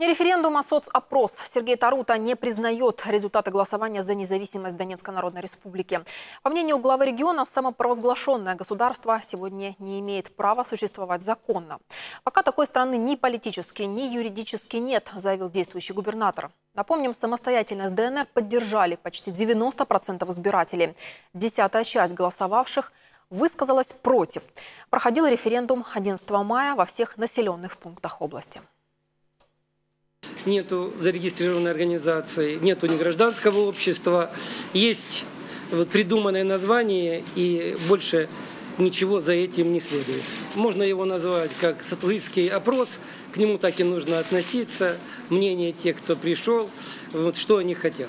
Не референдум, а соцопрос. Сергей Тарута не признает результаты голосования за независимость Донецкой Народной Республики. По мнению главы региона, самопровозглашенное государство сегодня не имеет права существовать законно. Пока такой страны ни политически, ни юридически нет, заявил действующий губернатор. Напомним, самостоятельность ДНР поддержали почти 90% избирателей. Десятая часть голосовавших высказалась против. Проходил референдум 11 мая во всех населенных пунктах области нету зарегистрированной организации, нету ни гражданского общества, есть вот придуманное название и больше ничего за этим не следует. Можно его назвать как социалистский опрос, к нему так и нужно относиться, мнение тех, кто пришел, вот что они хотят.